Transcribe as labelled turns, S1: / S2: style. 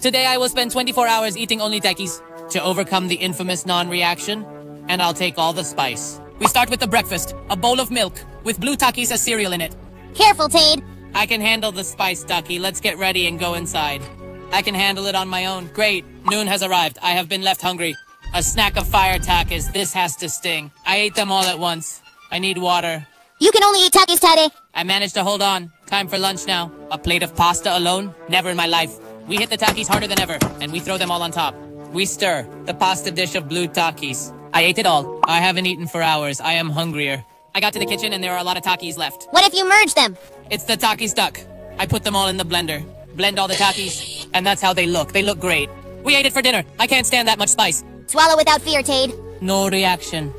S1: Today I will spend 24 hours eating only takis to overcome the infamous non-reaction, and I'll take all the spice. We start with the breakfast, a bowl of milk, with blue takis as cereal in it.
S2: Careful, Tade.
S1: I can handle the spice, Ducky. Let's get ready and go inside. I can handle it on my own. Great. Noon has arrived. I have been left hungry. A snack of fire takis. This has to sting. I ate them all at once. I need water.
S2: You can only eat takis, Tade.
S1: I managed to hold on. Time for lunch now. A plate of pasta alone? Never in my life. We hit the takis harder than ever, and we throw them all on top. We stir. The pasta dish of blue takis. I ate it all. I haven't eaten for hours. I am hungrier. I got to the kitchen and there are a lot of takis left.
S2: What if you merge them?
S1: It's the taki stuck. I put them all in the blender. Blend all the takis, and that's how they look. They look great. We ate it for dinner. I can't stand that much spice.
S2: Swallow without fear, Tade.
S1: No reaction.